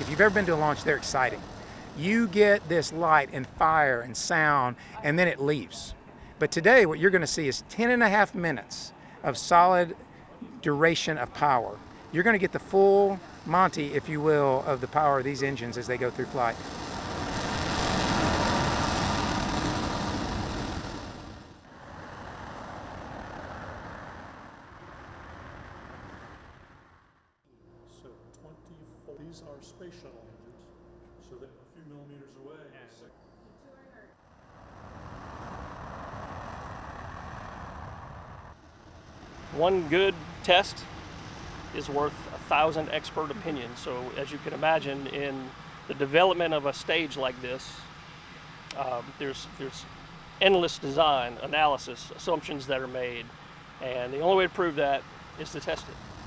If you've ever been to a launch, they're exciting. You get this light and fire and sound, and then it leaves. But today, what you're going to see is 10 and a half minutes of solid duration of power. You're going to get the full Monty, if you will, of the power of these engines as they go through flight. So 24, these are space shuttle engines, so they're a few millimeters away. One good test is worth a thousand expert opinions. So, as you can imagine, in the development of a stage like this, um, there's there's endless design, analysis, assumptions that are made, and the only way to prove that is to test it.